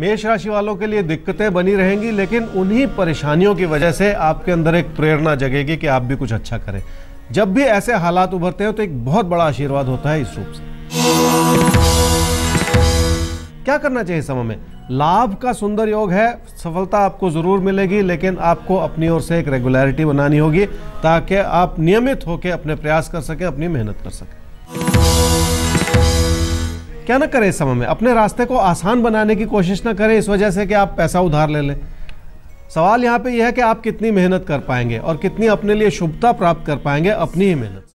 मेष राशि वालों के लिए दिक्कतें बनी रहेंगी, लेकिन उन्हीं परेशानियों की वजह से आपके अंदर एक प्रेरणा जगेगी कि आप भी कुछ अच्छा करें। जब भी ऐसे हालात उभरते हैं तो एक बहुत बड़ा आशीर्वाद होता है इस रूप से। क्या करना चाहिए समय में? लाभ का सुंदर योग है, सफलता आपको ज़रूर मिलेगी, लेकिन आपको अपनी ओर से एक रेगुलरिटी बनानी होगी, ताकि आप नियमित होकर अपने प्रयास कर सकें, अपनी मेहनत कर सकें। क्या ना करें इस समय में? अपने रास्ते को आसान बनाने की कोशिश ना करें इस वजह से कि आप पैसा उधार ले लें। सवाल यहाँ पे यह है कि आप कितनी मेहनत कर पाएँगे और कितनी अपने लिए शुभता प्राप्त कर पाएँगे अपनी ही मेहनत।